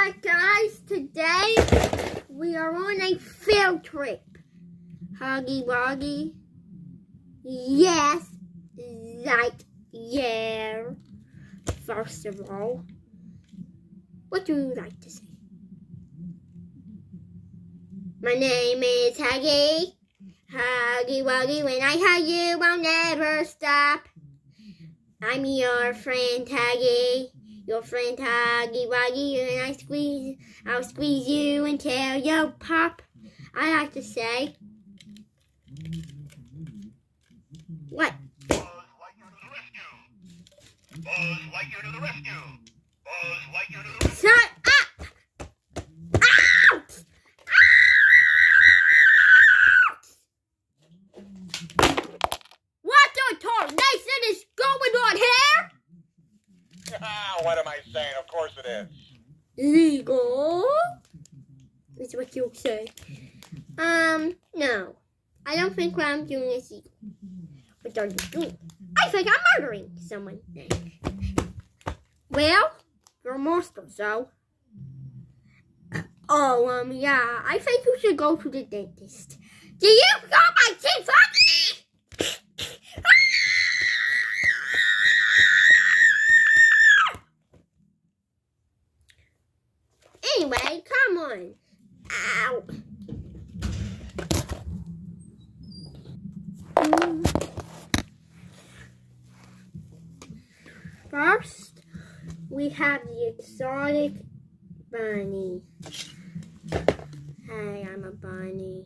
Alright guys, today we are on a field trip. Huggy Wuggy. Yes, like yeah. First of all, what do you like to say? My name is Huggy. Huggy Wuggy, when I hug you, I'll never stop. I'm your friend Huggy. Your friend Huggy Wuggy, and I squeeze, I'll squeeze you until you pop. I like to say, what? Buzz Lightyear to the rescue! Buzz Lightyear to the rescue! Buzz Lightyear to the rescue! Shut up! Out! Out! What the tornation is going on here? What am I saying? Of course it is. Legal? Is what you'll say. Um, no. I don't think what I'm doing is legal. What are you doing? I think I'm murdering someone. Well, you're a monster, so. Oh, um, yeah. I think you should go to the dentist. Do you got my teeth ugly? Anyway, come on. Ow. Mm. First, we have the exotic bunny. Hey, I'm a bunny.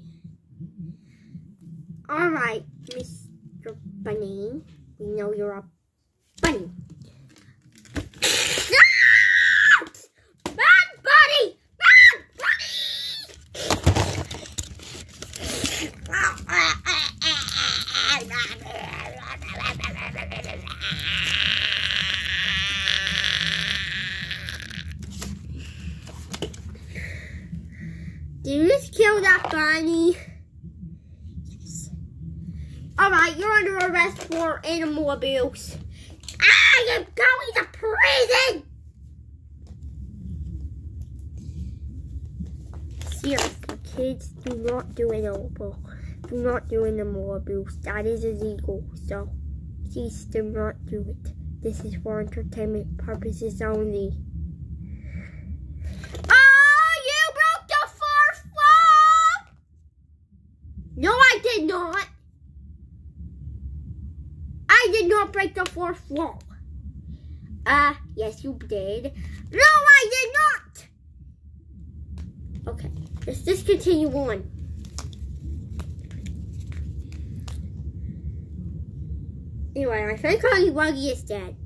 All right, Mr. Bunny. We know you're a bunny. Did you just kill that bunny? Yes. Alright, you're under arrest for animal abuse. I am going to prison! Seriously, kids, do not do animal. Do not do animal abuse. That is illegal. So, please do not do it. This is for entertainment purposes only. Oh, you broke the fourth wall! No, I did not. I did not break the fourth wall. Uh, yes, you did. No, I did not. Okay, let's just continue on. Anyway, I think Huggy Wuggy is dead.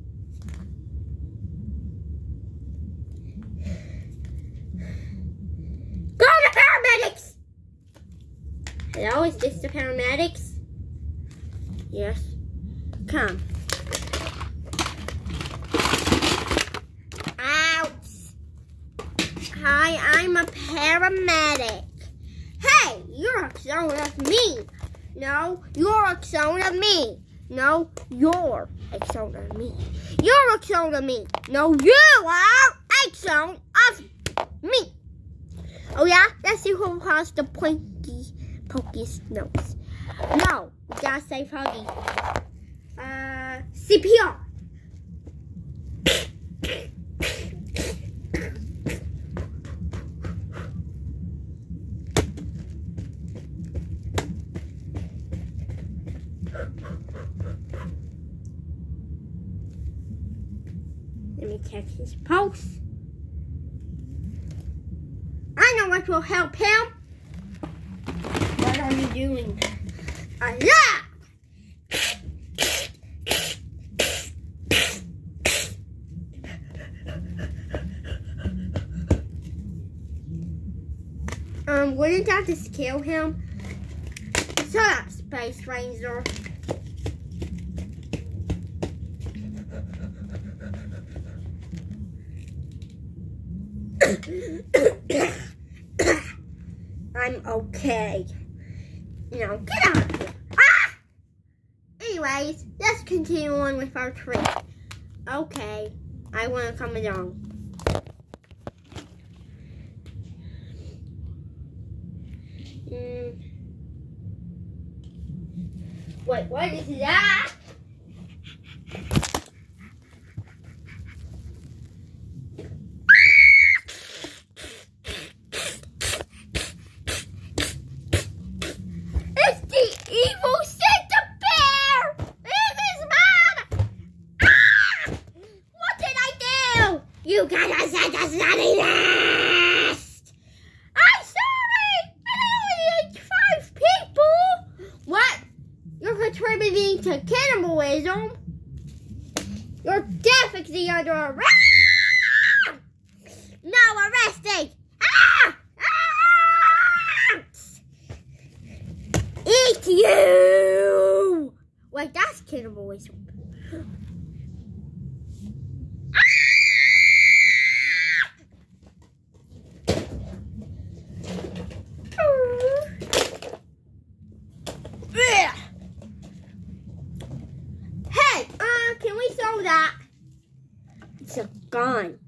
Go to paramedics! Hello, is this the paramedics? Yes. Come. Ouch. Hi, I'm a paramedic. Hey, you're a clone of me. No, you're a clone of me. No, you're a clone of me. You're a clone of me. No, you are a clone of me. Oh yeah? Let's see who has the pointy, pokiest nose. No, we gotta save Huggy. Uh, CPR. Let me check his pulse. I know what will help him. You doing? Allah! Um, wouldn't that just kill him? Shut up, Space Ranger. I'm okay you know, get out of here. Ah! Anyways, let's continue on with our trip. Okay, I want to come along. Mm. Wait, what is that? To cannibalism? You're definitely under arrest! Now arrested! Ah! Ah! Eat you! Wait, that's cannibalism. Ugh. Hey, uh, can we throw that? It's a gun.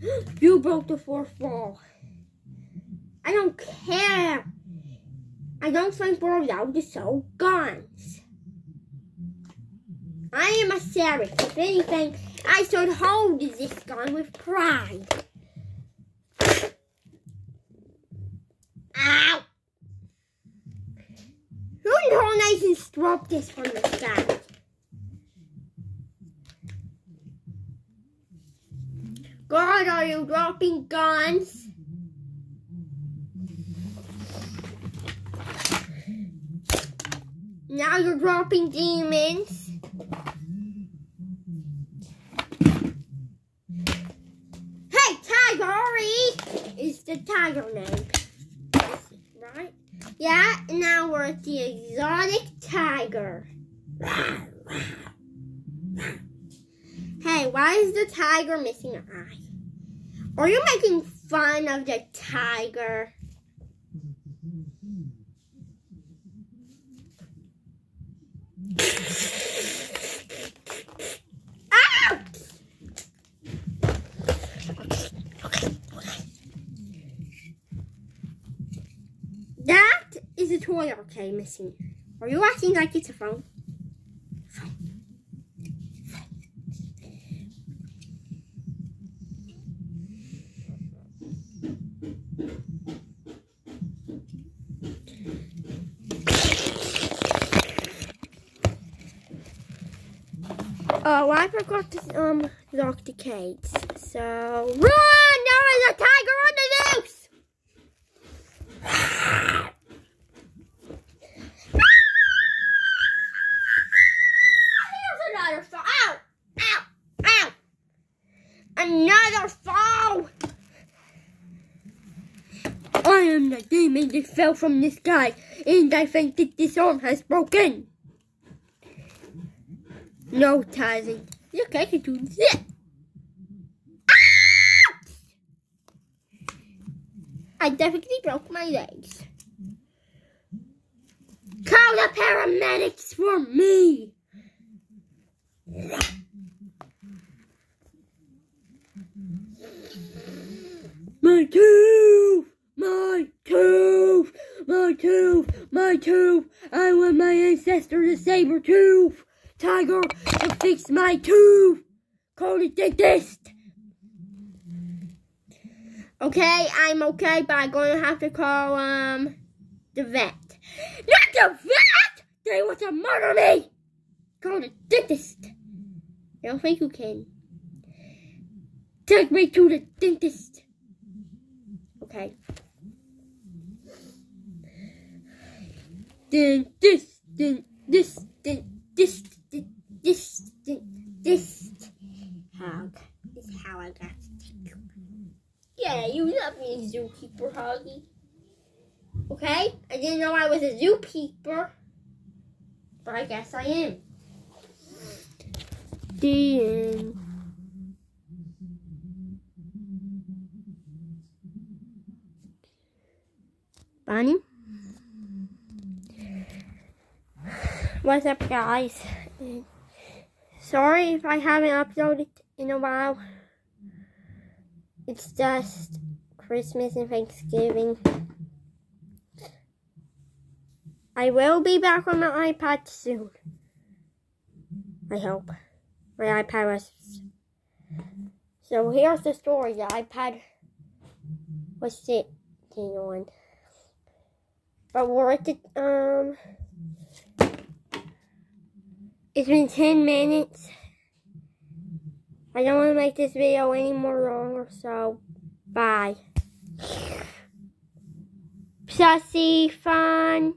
You broke the fourth wall. I don't care. I don't think we're allowed to sell guns. I am a sheriff. If anything, I should hold this gun with pride. Ow! Who donations drop this from the sky? You dropping guns? Now you're dropping demons. Hey, Tigeri is the tiger name. Are you making fun of the tiger? Ah! Ow! That is a toy arcade missing. Are you acting like it's a phone? Oh, I forgot to um lock the gates. So run! There is a tiger on the loose! Here's another fall. Another fall! I am the demon that fell from the sky, and I think that this arm has broken. No, Tarzan. Look, I can do this. Ah! I definitely broke my legs. Call the paramedics for me. My tooth! My tooth! My tooth! My tooth! I want my ancestor to saber tooth! Tiger to fix my tooth! Call the dentist! Okay, I'm okay, but I'm gonna have to call um the vet. Not the vet! They want to murder me! Call the dentist. I don't think you can. Take me to the dentist. Okay. Dentist, dentist, dentist, dentist, dentist. Hug. This is how I got to take you. Yeah, you love me, zookeeper Huggy. Okay? I didn't know I was a zookeeper. But I guess I am. The end. Bonnie? What's up, guys? Sorry if I haven't uploaded in a while. It's just Christmas and Thanksgiving. I will be back on my iPad soon. I hope. My iPad was. So here's the story. The iPad was sitting on. But we're at the, um, it's been 10 minutes. I don't want to make this video any more longer, so bye. Sussy fun.